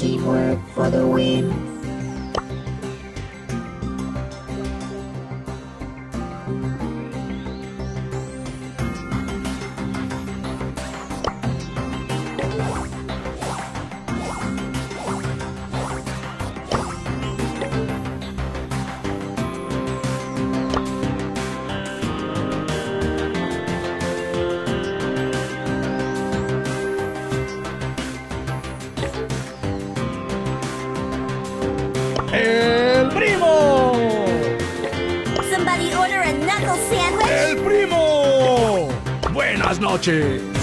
Teamwork for the win. ¡El primo! ¡Buenas noches!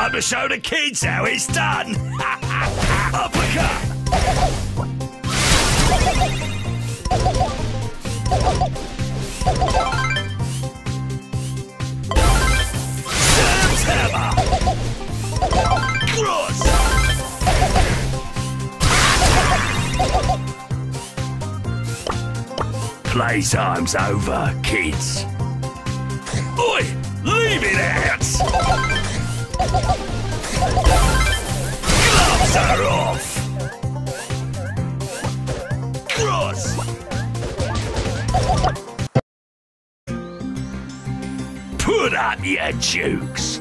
Time to show the kids how it's done. Uppercut. Hammer. Cross. Playtime's over, kids. Oi! Leave it out! Off! Cross! Put up your jukes!